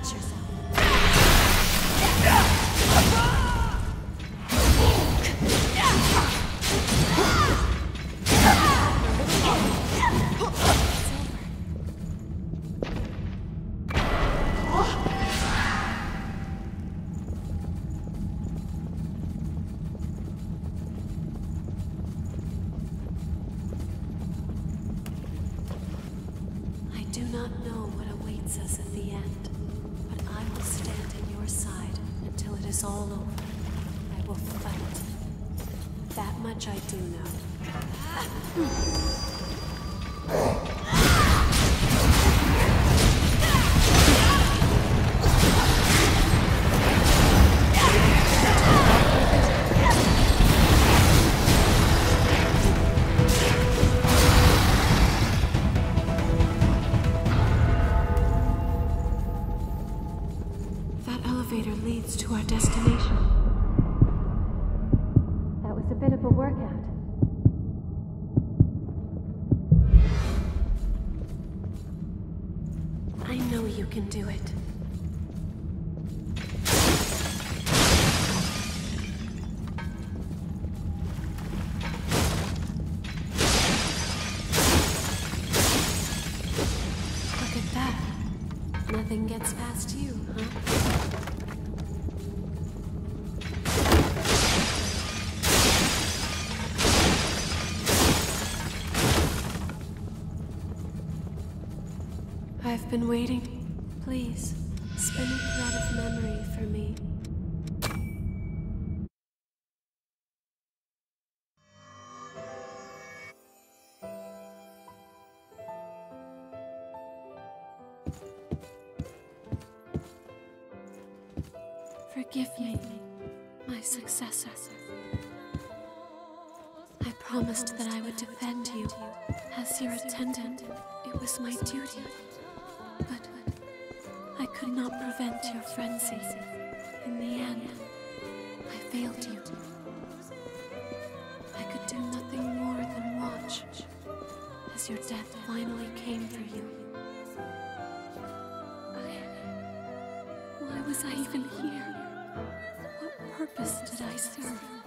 Watch yourself. I do not know what awaits us at the end, side until it is all over. I will fight. That much I do know. leads to our destination. That was a bit of a workout. I know you can do it. Nothing gets past you, huh? I've been waiting. Please, spin a thread of memory for me. Forgive me, my successor. I promised that I would defend you as your attendant. It was my duty. But I could not prevent your frenzy. In the end, I failed you. I could do nothing more than watch as your death finally came for you. I... Why was I even here? What purpose did I serve?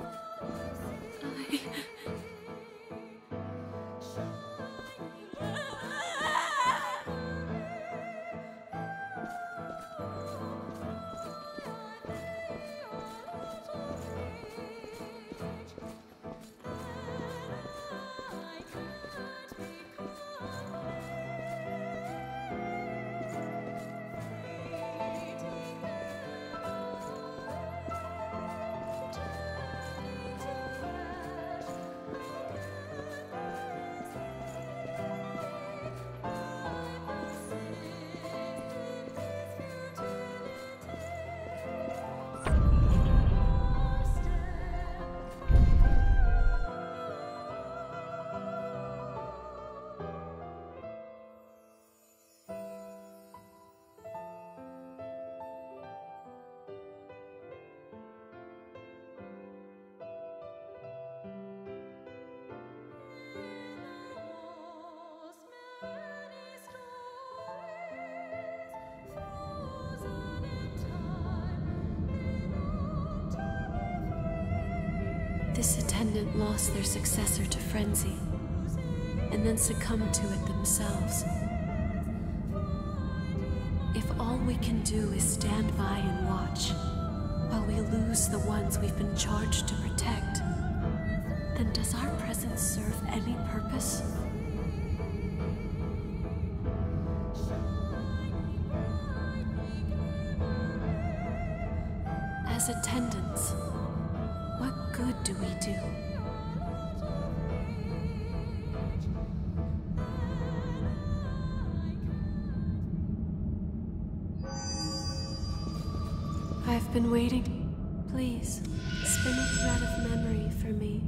This attendant lost their successor to frenzy, and then succumbed to it themselves. If all we can do is stand by and watch, while we lose the ones we've been charged to protect, then does our presence serve any purpose? As attendants, good do we do? I've been waiting. Please, spin a thread of memory for me.